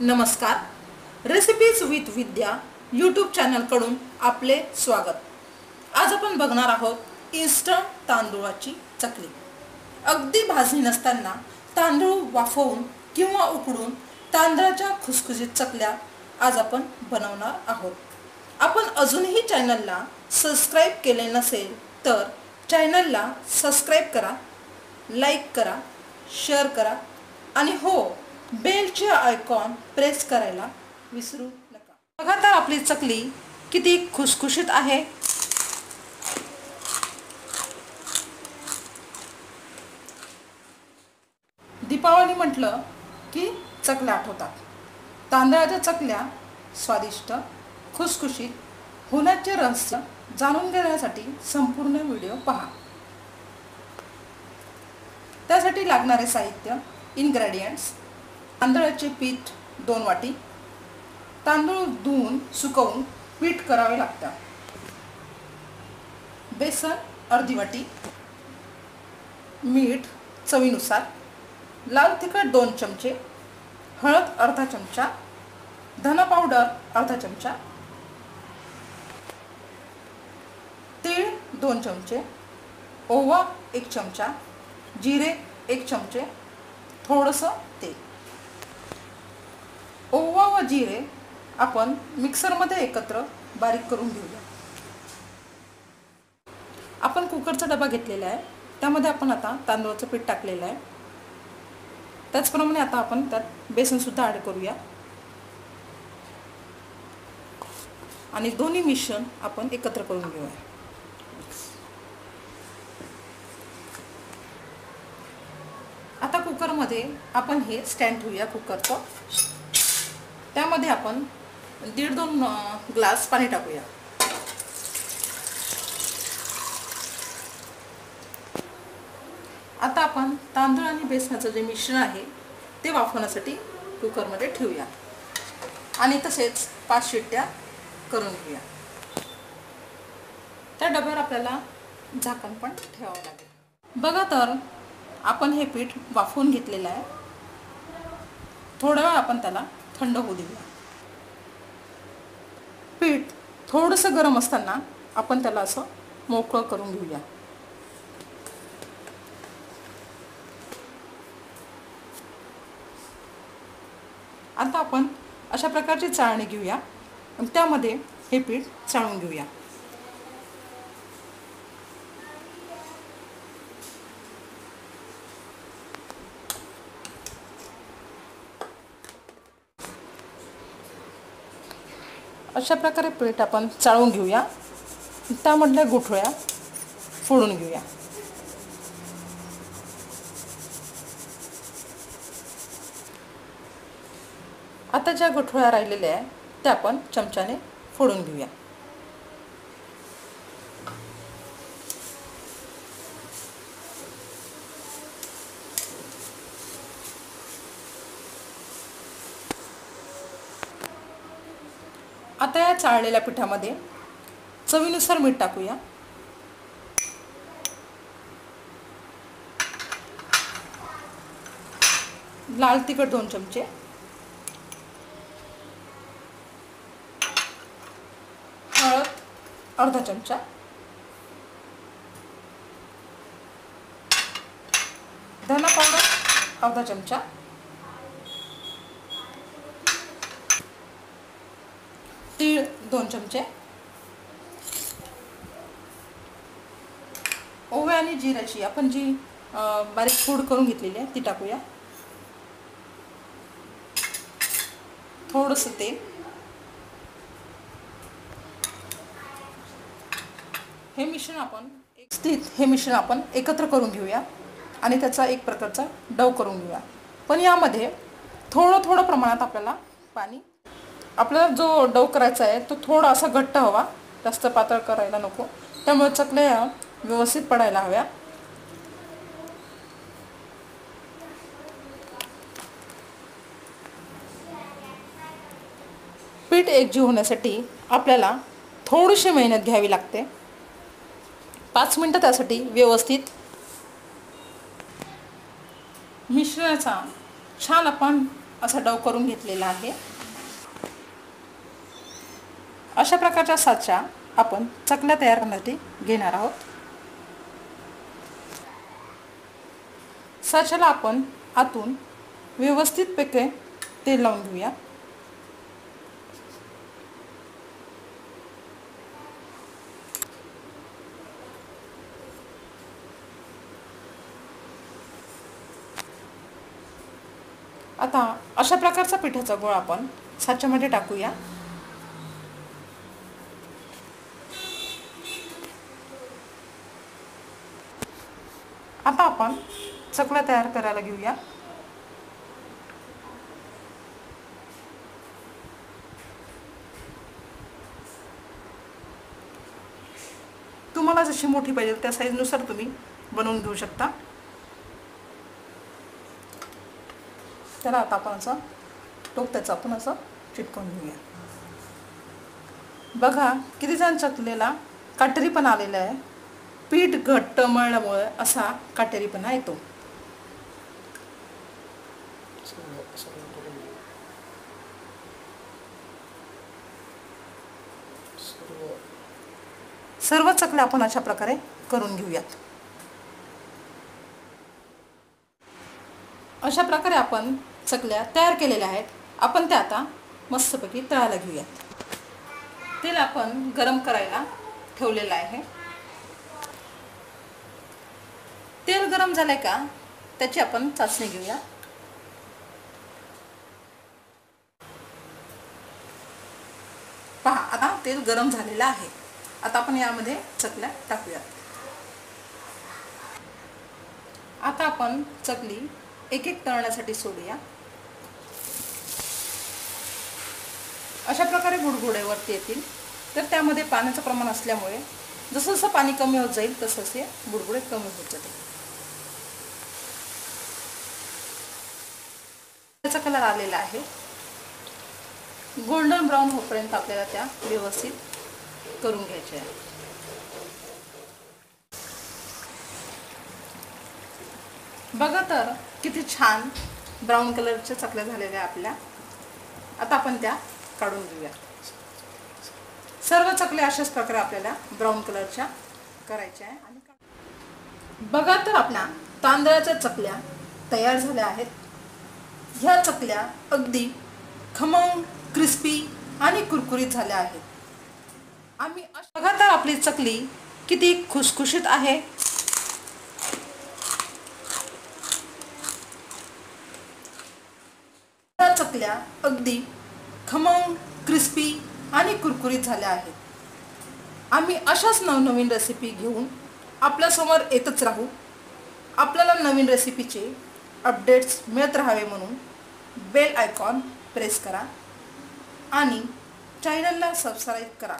नमस्कार. Recipes with Vidya YouTube चॅनलकडून आपले स्वागत. आज आपण बघणार आहोत इन्स्टंट तांदूळाची चकली. अगदी भाजणी नसताना तांदूळ वाफवून किंवा उकडून तांदळाच्या खुसखुशीत चकल्या आज आपण बनवणार आहोत. आपण अजूनही चॅनलला सबस्क्राईब केले नसेल तर चॅनलला सबस्क्राईब करा लाईक करा शेअर करा आणि हो बेलचे आयकॉन प्रेस करायला विसरू नका. बघा तर आपली चकली किती खुसखुशीत आहे. दीपावली म्हटलं की चकल्या आठवतात. तांदळाच्या चकल्या स्वादिष्ट खुसखुशीत होण्याचे रहस्य जाणून घेण्यासाठी संपूर्ण व्हिडिओ पहा. त्यासाठी लागणारे साहित्य इन्ग्रेडियंट्स तांदळाचे पीठ दोन वाटी तांदूळ धुवून सुकवून पीठ करावे लागतं. बेसन अर्धी वाटी मीठ चवीनुसार लाल तिखट दोन चमचे हळद अर्धा चमचा धना पावडर अर्धा चमचा तीळ दोन चमचे ओवा एक चमचा जिरे एक चमचे थोडंसं ओवा व जिरे आपण मिक्सरमध्ये एकत्र बारीक करून घेऊया. आपण कुकरचा डबा घेतलेला आहे त्यामध्ये आपण आता तांदूळाचं पीठ टाकलेलं आहे. त्याचप्रमाणे आता आपण त्यात बेसनसुद्धा ॲड करूया. आणि दोन्ही मिश्रण आपण एकत्र करून घेऊया. आता कुकरमध्ये आपण हे स्टँड ठेवूया कुकरचं. त्यामध्ये आपण दीड दोन ग्लास पाणी टाकूया. आता आपण तांदूळ आणि बेसनाचं जे मिश्रण आहे ते वाफवण्यासाठी कुकरमध्ये ठेवूया. आणि तसेच पाच शिट्ट्या करून घेऊया. त्या डब्यावर आपल्याला झाकण पण ठेवावं लागेल. बघा तर आपण हे पीठ वाफवून घेतलेलं आहे. थोडा वेळ आपण त्याला थंड होऊ देऊया. पीठ थोडंसं गरम असताना आपण त्याला असं मोकळं करून घेऊया. आता आपण अशा प्रकारची चाळणी घेऊया. आणि त्यामध्ये हे पीठ चाळून घेऊया. अशा प्रकारे पीठ आपण चाळून घेऊया. त्यामधल्या गुठळ्या फोडून घेऊया. आता ज्या गुठळ्या राहिलेल्या आहे त्या आपण चमच्याने फोडून घेऊया. आता या चाळलेल्या पिठामध्ये चवीनुसार मीठ टाकूया. लाल तिखट दोन चमचे. हळद अर्धा चमचा. धना पावडर अर्धा चमचा तीळ दोन चमचे. ओव्या आणि जिराची आपण जी बारीक फोड करून घेतलेली आहे ती टाकूया. थोडंसं तेल. हे मिश्रण आपण स्थित हे मिश्रण आपण एकत्र करून घेऊया आणि त्याचा एक प्रकारचा डव करून घेऊया. पण यामध्ये थोडं थोडं प्रमाणात आपल्याला पाणी आपल्याला जो डव करायचा आहे तो थोडा असा घट्ट हवा. जास्त पातळ करायला नको. त्यामुळे चकल्या व्यवस्थित पडायला हव्या. पीठ एकजीव होण्यासाठी आपल्याला थोडीशी मेहनत घ्यावी लागते. पाच मिनटं त्यासाठी व्यवस्थित मिश्रणाचा छान आपण असा डव करून घेतलेला आहे. अशा प्रकारच्या साच्या आपण चकल्या तयार करण्यासाठी घेणार आहोत. साच्याला आपण आतून व्यवस्थितपैकी तेल लावून घेऊया. आता अशा प्रकारचा पिठाचा गोळा आपण साच्यामध्ये टाकूया. आता आपण सगळं तयार करायला घेऊया. तुम्हाला जशी मोठी पाहिजे त्या साईजनुसार तुम्ही बनवून घेऊ शकता. त्याला आता आपण असं टोक त्याचं आपण असं चिटकवून घेऊया. बघा किती छान चकलेला काटेरी पण आलेला आहे. पीठ घट्ट मळल्यामुळे असा काटेरीपणा येतो. सर्व चकल्या आपण अशा प्रकारे करून घेऊयात. अशा प्रकारे आपण चकल्या तयार केलेल्या आहेत. आपण त्या आता मस्तपैकी तळायला घेऊयात. तेल आपण गरम करायला ठेवलेलं आहे. तेल गरम झालंय का? त्याची आपण चाचणी घेऊया. पहा आता तेल गरम झालेलं आहे. आता आपण यामध्ये चकल्या टाकूयात. आता आपण चकली एक एक तळण्यासाठी सोडूया. अशा प्रकारे गुडगुड्यावरती येतील. तर त्यामध्ये पाण्याचं प्रमाण असल्यामुळे जसं जसं पाणी कमी होत जाईल तसं तसे बुडबुडे कमी होत जातील. त्याचा कलर आलेला आहे. गोल्डन ब्राऊन होईपर्यंत आपल्याला त्या व्यवस्थित करून घ्यायच्या आहे बघा तर किती छान ब्राऊन कलरच्या चकल्या झालेल्या आपल्या. आता आपण त्या काढून घेऊया. सर्व चकल्या अशाच प्रकारे आपल्याला ब्राऊन कलरच्या करायच्या आहे आणि बघा तर आपल्या तांदळाच्या चकल्या तयार झाल्या आहेत. ह्या चकल्या अगदी खमंग क्रिस्पी आणि कुरकुरीत झाल्या आहेत. आम्ही बघा तर आपली चकली किती खुसखुशीत आहे. ह्या चकल्या अगदी खमंग क्रिस्पी आणि कुरकुरीत झाल्या आहेत. आम्ही अशाच नवनवीन रेसिपी घेऊन आपल्यासमोर येतच राहू. आपल्याला नवीन रेसिपीचे अपडेट्स मिळत राहावे म्हणून बेल आयकॉन प्रेस करा आणि चॅनलला सबस्क्राईब करा.